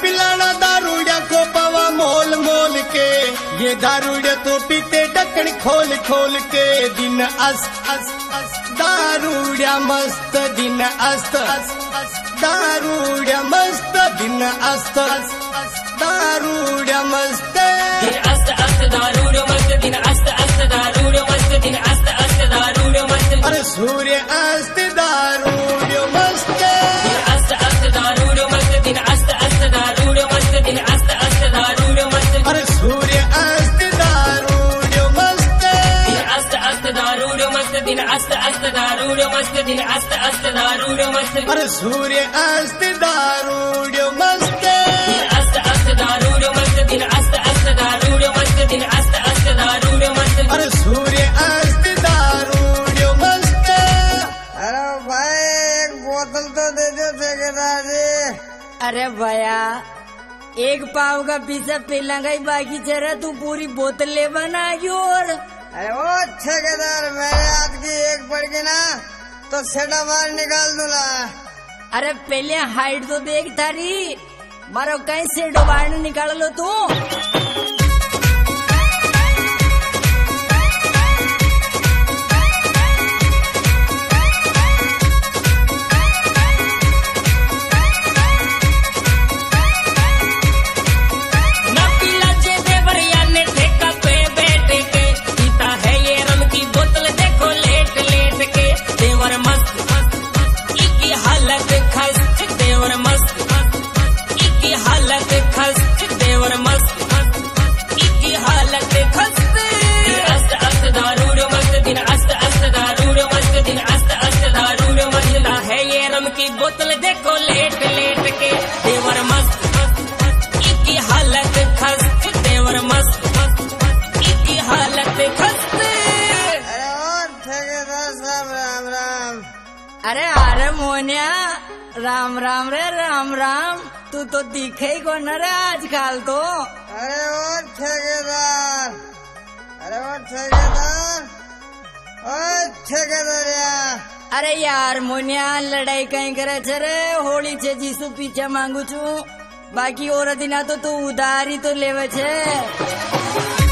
पिलाना दारूड़ा को पावा मोल मोल के ये दारूड़ा तो पीते ढक्कन खोल खोल के दिन अस्त अस अस दारूड़ा मस्त दिन अस्त अस अस दारूड़ा मस्त दिन अस्त अस अस दारूड़ा मस्त दारूड मस्त अस्त अस्त दारूड मस्त अरे सूर्य अस्त दारूड़ मस्त अस्त अस्त दारूड मस्त दिन अस्त अस्त दारूड मस्त दिन अस्त अस्त दारूड मस्त अरे सूर्य अस्त दारूड़ मस्त अरे भाई एक बोतल तो दे दो ठेकेदार जी अरे भैया एक पाव का पिज्जा पिलांगा ही बाकी चेहरा तू पूरी बोतल ले बना और अरे वो ठेकेदार, मेरे हाथ की एक पड़ गई ना तो सेटा बाहर निकाल दूँगा। अरे पहले हाइट तो देख तारी, मारो कहीं से बाहर निकाल लो तू। अरे अरे मोनिया राम राम रे राम राम। तू तो दिखे ही कौन रे आजकल तो। अरे और ठेकेदार। अरे वो ठेकेदार। ओ ठेकेदार अरे यार मोनिया लड़ाई कहीं करे छे रे? होली छे जीसु पीछे मांगू छू। बाकी और दिना तो तू उधारी तो लेवे छे।